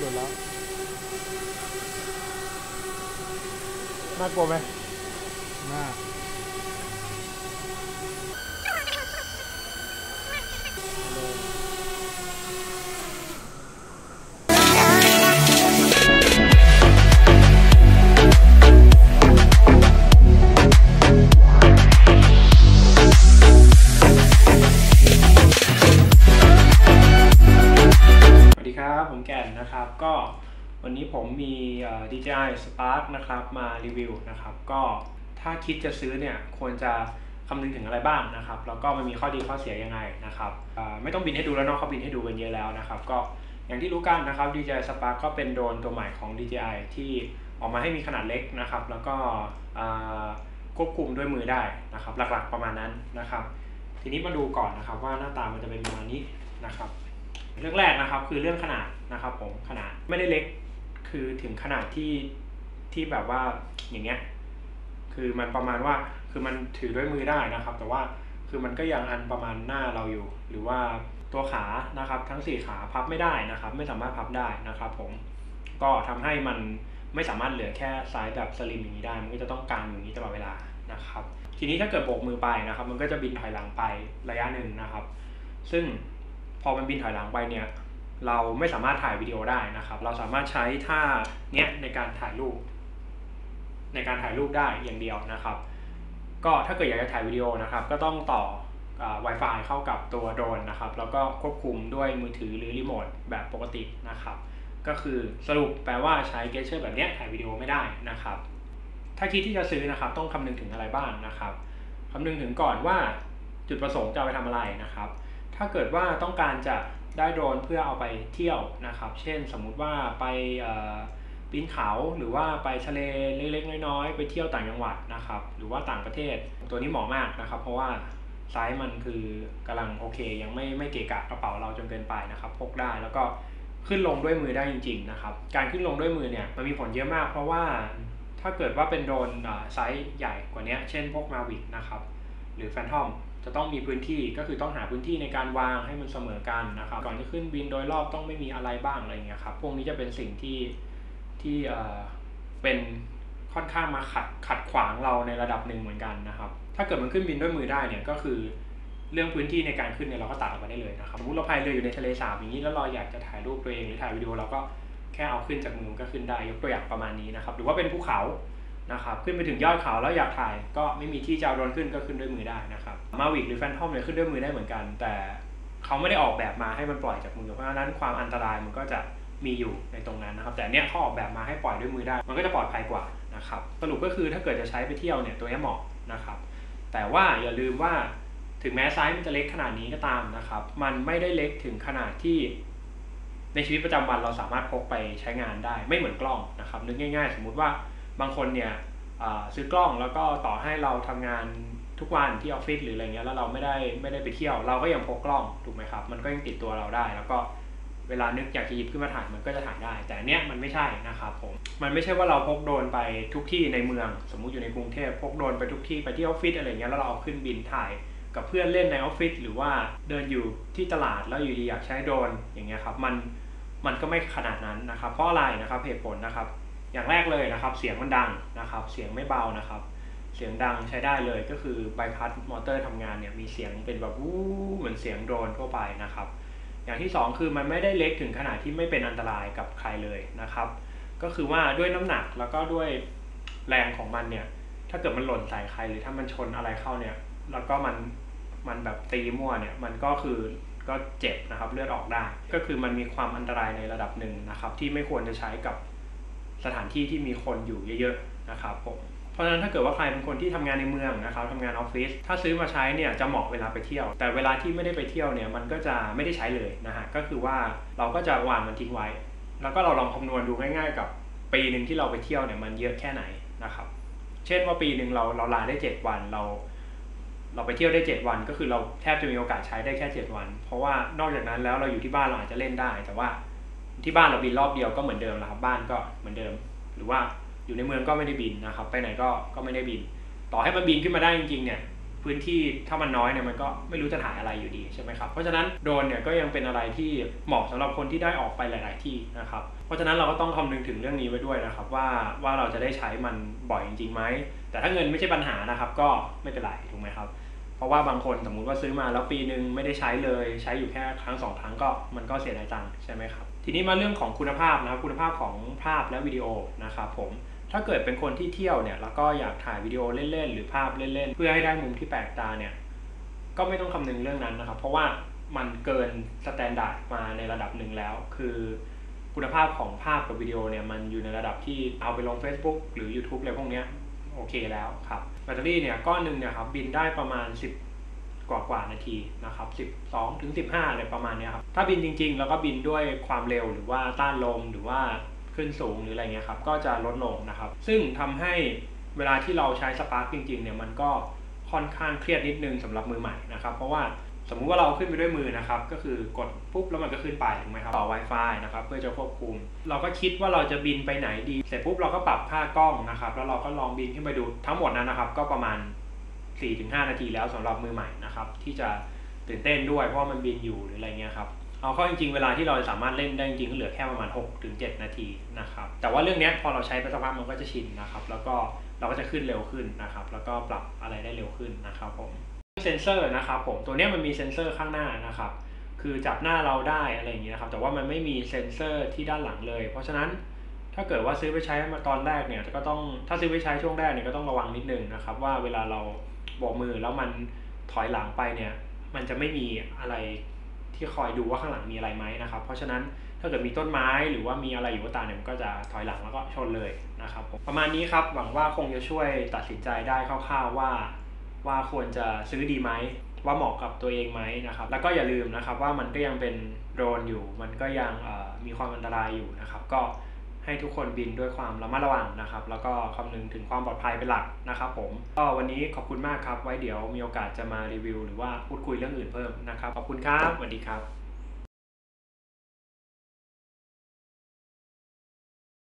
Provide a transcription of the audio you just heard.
หลุดแล้ว น่ากลัวไหมหน้าส วันนี้ผมมีเอ่อ DJI Spark นะครับมารีวิวนะครับ ก็ถ้าคิดจะซื้อเนี่ยควรจะคำนึงถึงอะไรบ้างนะครับ แล้วก็มันมีข้อดีข้อเสียยังไงนะครับไม่ต้องบินให้ดูแล้วเนาะเขาบินให้ดูกันเยอะแล้วนะครับ ก็อย่างที่รู้กันนะครับ DJI Spark ก็เป็นโดรนตัวใหม่ของ DJI ที่ออกมาให้มีขนาดเล็กนะครับ แล้วก็ควบคุมด้วยมือได้นะครับ หลักๆประมาณนั้นนะครับ ทีนี้มาดูก่อนนะครับว่าหน้าตามันจะเป็นประมาณนี้นะครับ เรื่องแรกนะครับคือเรื่องขนาดนะครับผมขนาดไม่ได้เล็ก คือถึงขนาดที่ที่แบบว่าอย่างเงี้ยคือมันประมาณว่าคือมันถือด้วยมือได้นะครับ แต่ว่าคือมันก็ยังอันประมาณหน้าเราอยู่ หรือว่าตัวขานะครับทั้งสี่ขาพับไม่ได้นะครับ ไม่สามารถพับได้นะครับผมก็ทำให้มันไม่สามารถเหลือแค่ไซส์แบบสลิมอย่างนี้ได้ มันก็จะต้องกางอย่างนี้ตลอดเวลานะครับ ทีนี้ถ้าเกิดโบกมือไปนะครับ มันก็จะบินถอยหลังไประยะหนึ่งนะครับ ซึ่งพอมันบินถอยหลังไปเนี่ย เราไม่สามารถถ่ายวิดีโอได้นะครับ เราสามารถใช้ท่าเนี้ยในการถ่ายรูป ในการถ่ายรูปได้อย่างเดียวนะครับ ก็ถ้าเกิดอยากจะถ่ายวิดีโอนะครับ ก็ต้องต่ออ่า Wi-Fi เข้ากับตัวโดรนนะครับ แล้วก็ควบคุมด้วยมือถือหรือรีโมทแบบปกตินะครับ ก็คือสรุปแปลว่าใช้เกเชอร์แบบเนี้ยถ่ายวิดีโอไม่ได้นะครับ ถ้าคิดที่จะซื้อนะครับต้องคำนึงถึงอะไรบ้างนะครับคำนึงถึงก่อนว่าจุดประสงค์จะไปทำอะไรนะครับ ถ้าเกิดว่าต้องการจะ ได้โดรนเพื่อเอาไปเที่ยวนะครับ เช่นสมมุติว่าไปปีนเขาหรือว่าไปทะเลเล็กๆ น้อยๆ ไปเที่ยวต่างจังหวัดนะครับ หรือว่าต่างประเทศตัวนี้เหมาะมากนะครับ เพราะว่าไซส์มันคือกำลังโอเค ยังไม่ไม่เกะกะกระเป๋าเราจนเกินไปนะครับพกได้แล้วก็ขึ้นลงด้วยมือได้จริง ๆ นะครับ การขึ้นลงด้วยมือเนี่ยมันมีผลเยอะมาก เพราะว่าถ้าเกิดว่าเป็นโดรนไซส์ใหญ่กว่านี้เช่นพวก Mavic นะครับหรือ Phantom จะต้องมีพื้นที่ก็คือต้องหาพื้นที่ในการวางให้มันเสมอกันนะครับ ก่อนจะขึ้นบินโดยรอบต้องไม่มีอะไรบังอะไรอย่างเงี้ยครับพวกนี้จะเป็นสิ่งที่ที่เออเป็นค่อนข้างมาขัดขัดขวางเราในระดับหนึ่งเหมือนกันนะครับ ถ้าเกิดมันขึ้นบินด้วยมือได้เนี่ยก็คือเรื่องพื้นที่ในการขึ้นเนี่ยเราก็ตัดออกมาได้เลยนะครับสมมติเราพายเรืออยู่ในทะเลสาบอย่างนี้แล้วเราอยากจะถ่ายรูปตัวเองหรือถ่ายวิดีโอเราก็แค่เอาขึ้นจากมือก็ขึ้นได้ยกตัวอย่างประมาณนี้นะครับ หรือว่าเป็นภูเขา นะครับขึ้นไปถึงยอดเขาแล้วอยากถ่ายก็ไม่มีที่จะเอาโดรนขึ้นก็ขึ้นด้วยมือได้นะครับมาวิกหรือแฟนทอมเนี่ยขึ้นด้วยมือได้เหมือนกัน แต่เขาไม่ได้ออกแบบมาให้มันปล่อยจากมือเพราะฉะนั้นความอันตรายมันก็จะมีอยู่ในตรงนั้นนะครับ แต่เนี้ยเขาออกแบบมาให้ปล่อยด้วยมือได้ มันก็จะปลอดภัยกว่านะครับสรุปก็คือถ้าเกิดจะใช้ไปเที่ยวเนี่ยตัวนี้เหมาะนะครับ แต่ว่าอย่าลืมว่าถึงแม้ไซส์มันจะเล็กขนาดนี้ก็ตามนะครับ มันไม่ได้เล็กถึงขนาดที่ในชีวิตประจำวันเราสามารถพกไปใช้งานได้ไม่เหมือนกล้องนะครับนึกง่าย ๆ สมมุติว่า บางคนเนี่ยซื้อกล้องแล้วก็ต่อให้เราทำงานทุกวันที่ออฟฟิศหรืออะไรเงี้ยแล้วเราไม่ได้ไม่ได้ไปเที่ยว เราก็ยังพกกล้องถูกไหมครับ มันก็ยังติดตัวเราได้ แล้วก็เวลานึกอยากจะหยิบขึ้นมาถ่ายมันก็จะถ่ายได้ แต่อันเนี้ยมันไม่ใช่นะครับผมมันไม่ใช่ว่าเราพกโดรนไปทุกที่ในเมือง สมมุติอยู่ในกรุงเทพพกโดรนไปทุกที่ไปที่ออฟฟิศอะไรเงี้ยแล้วเราเอาขึ้นบินถ่ายกับเพื่อนเล่นในออฟฟิศหรือว่าเดินอยู่ที่ตลาดแล้วอยู่ดีอยากใช้โดรนอย่างเงี้ยครับมันมันก็ไม่ขนาดนั้นนะครับ เพราะอะไรนะครับเหตุผลนะครับ อย่างแรกเลยนะครับ เสียงมันดังนะครับ เสียงไม่เบานะครับ เสียงดังใช้ได้เลยก็คือใบพัดมอเตอร์ทำงานเนี่ยมีเสียงเป็นแบบวู้เหมือนเสียงโดรนทั่วไปนะครับ อย่างที่สองคือมันไม่ได้เล็กถึงขนาดที่ไม่เป็นอันตรายกับใครเลยนะครับ ก็คือว่าด้วยน้ำหนักแล้วก็ด้วยแรงของมันเนี่ยถ้าเกิดมันหล่นใส่ใครหรือถ้ามันชนอะไรเข้าเนี่ย แล้วก็มันมันแบบตีมั่วเนี่ยมันก็คือก็เจ็บนะครับเลือดออกได้ ก็คือมันมีความอันตรายในระดับหนึ่งนะครับ ที่ไม่ควรจะใช้กับ สถานที่ที่มีคนอยู่เยอะๆนะครับผมเพราะฉะนั้นถ้าเกิดว่าใครเป็นคนที่ทำงานในเมืองนะครับทำงานออฟฟิศถ้าซื้อมาใช้เนี่ยจะเหมาะเวลาไปเที่ยว แต่เวลาที่ไม่ได้ไปเที่ยวเนี่ยมันก็จะไม่ได้ใช้เลยนะฮะก็คือว่าเราก็จะวางมันทิ้งไว้ แล้วก็เราลองคำนวณดูง่าย ๆ กับปีหนึ่งที่เราไปเที่ยวเนี่ยมันเยอะแค่ไหนนะครับ เช่นว่าปีหนึ่งเราเราลาได้ 7 วันเรา เราไปเที่ยวได้ 7 วัน ก็คือเราแทบจะมีโอกาสใช้ได้แค่ 7 วัน เพราะว่านอกจากนั้นแล้วเราอยู่ที่บ้านเราอาจจะเล่นได้ แต่ว่า ที่บ้านเราบินรอบเดียวก็เหมือนเดิมแหละครับบ้านก็เหมือนเดิม หรือว่าอยู่ในเมืองก็ไม่ได้บินนะครับ ไปไหนก็ก็ไม่ได้บิน ต่อให้มันบินขึ้นมาได้จริงๆเนี่ยพื้นที่ถ้ามันน้อยเนี่ยมันก็ไม่รู้จะถ่ายอะไรอยู่ดีใช่ไหมครับเพราะฉะนั้นโดรนเนี่ยก็ยังเป็นอะไรที่เหมาะสำหรับคนที่ได้ออกไปหลาย ๆ ที่นะครับเพราะฉะนั้นเราก็ต้องคำนึงถึงเรื่องนี้ไว้ด้วยนะครับ ว่าว่าเราจะได้ใช้มันบ่อยจริงๆไหมแต่ถ้าเงินไม่ใช่ปัญหานะครับก็ไม่เป็นไรถูกไหมครับเพราะว่าบางคนสมมุติว่าซื้อมาแล้วปีหนึ่งไม่ได้ใช้เลย ใช้อยู่แค่ครั้งสองครั้งก็มันก็เสียดายตังค์ใช่ไหมครับ ทีนี้มาเรื่องของคุณภาพนะครับคุณภาพของภาพและวิดีโอนะครับผมถ้าเกิดเป็นคนที่เที่ยวเนี่ยแล้วก็อยากถ่ายวิดีโอเล่นๆ หรือภาพเล่นๆ เพื่อให้ได้มุมที่แปลกตาเนี่ยก็ไม่ต้องคำนึงเรื่องนั้นนะครับ เพราะว่ามันเกิน standard มาในระดับหนึ่งแล้ว คือคุณภาพของภาพกับวิดีโอเนี่ยมันอยู่ในระดับที่เอาไปลง Facebook หรือ YouTube อะไรพวกนี้โอเคแล้วครับแบตเตอรี่เนี่ยก้อนหนึ่งเนี่ยครับบินได้ประมาณ 10 กว่ากว่านาทีนะครับ12ถึง15อะไรประมาณนี้ครับถ้าบินจริง ๆ แล้วก็บินด้วยความเร็วหรือว่าต้านลมหรือว่าขึ้นสูงหรืออะไรเงี้ยครับก็จะลดลงนะครับ ซึ่งทำให้เวลาที่เราใช้สปาร์กจริงๆเนี่ยมันก็ค่อนข้างเครียดนิดนึงสำหรับมือใหม่นะครับ เพราะว่าสมมุติว่าเราขึ้นไปด้วยมือนะครับ ก็คือกดปุ๊บแล้วมันก็ขึ้นไปถูกไหมครับต่อ Wi-Fi นะครับเพื่อจะควบคุม เราก็คิดว่าเราจะบินไปไหนดี เสร็จปุ๊บเราก็ปรับค่ากล้องนะครับ แล้วเราก็ลองบินขึ้นไปดูทั้งหมดนั้นนะครับ ก็ประมาณ 4-5 นาทีแล้วสำหรับมือใหม่นะครับที่จะตื่นเต้นด้วยเพราะมันบินอยู่หรืออะไรเงี้ยครับเอาเข้าจริงๆเวลาที่เราสามารถเล่นได้จริงๆก็เหลือแค่ประมาณ6ถึง7นาทีนะครับแต่ว่าเรื่องนี้พอเราใช้ไปสักพักมันก็จะชินนะครับแล้วก็เราก็จะขึ้นเร็วขึ้นนะครับแล้วก็ปรับอะไรได้เร็วขึ้นนะครับผมเซนเซอร์นะครับผมตัวนี้มันมีเซนเซอร์ข้างหน้านะครับคือจับหน้าเราได้อะไรอย่างนี้นะครับแต่ว่ามันไม่มีเซนเซอร์ที่ด้านหลังเลย เพราะฉะนั้นถ้าเกิดว่าซื้อไปใช้มาตอนแรกเนี่ยก็ต้องถ้าซื้อไปใช้ช่วงแรกเนี่ยก็ต้องระวังนิดนึงนะครับว่าเวลาเรา บอกมือแล้วมันถอยหลังไปเนี่ย มันจะไม่มีอะไรที่คอยดูว่าข้างหลังมีอะไรไหมนะครับ เพราะฉะนั้นถ้าเกิดมีต้นไม้หรือว่ามีอะไรอยู่ก็ตามเนี่ยมันก็จะถอยหลังแล้วก็ชนเลยนะครับผมประมาณนี้ครับหวังว่าคงจะช่วยตัดสินใจได้คร่าวๆว่า ว่าควรจะซื้อดีไหมว่าเหมาะกับตัวเองไหมนะครับ แล้วก็อย่าลืมนะครับว่ามันก็ยังเป็นโดรนอยู่ มันก็ยังมีความอันตรายอยู่นะครับ ก็ ให้ทุกคนบินด้วยความระมัดระวังนะครับ แล้วก็คำนึงถึงความปลอดภัยเป็นหลักนะครับผมก็วันนี้ขอบคุณมากครับ ไว้เดี๋ยวมีโอกาสจะมารีวิว หรือว่าพูดคุยเรื่องอื่นเพิ่มนะครับ ขอบคุณครับสวัสดีครับ